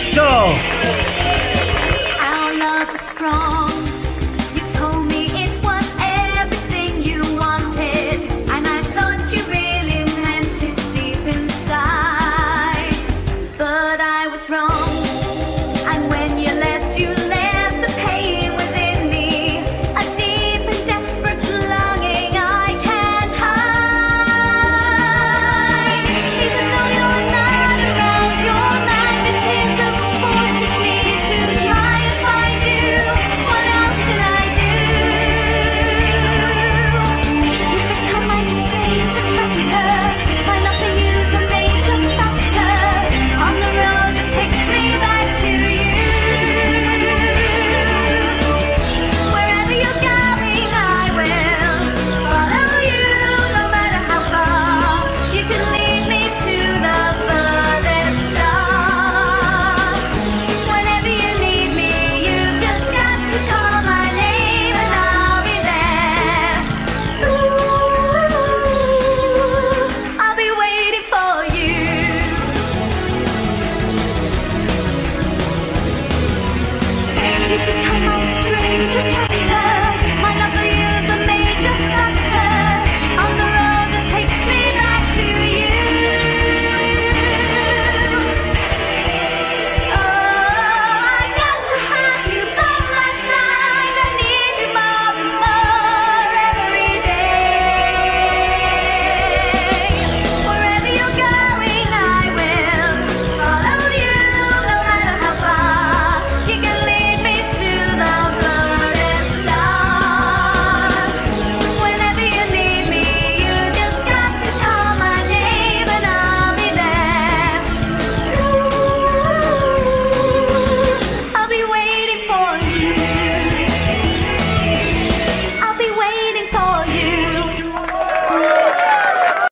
Crystal. Yeah.